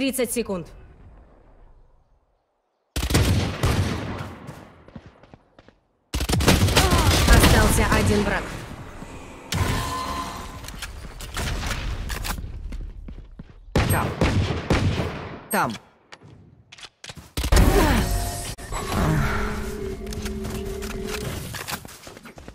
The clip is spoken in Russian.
30 секунд. Остался один враг. Там. Там.